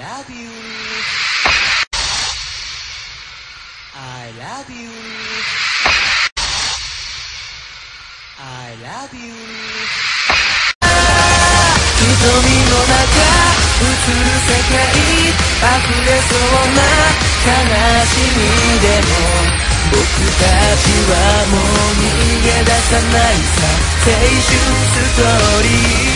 love you. I love you. I love you. 瞳の中映る世界溢れそうな悲しみでも僕たちはもう逃げ出さないさ。青春ストーリー。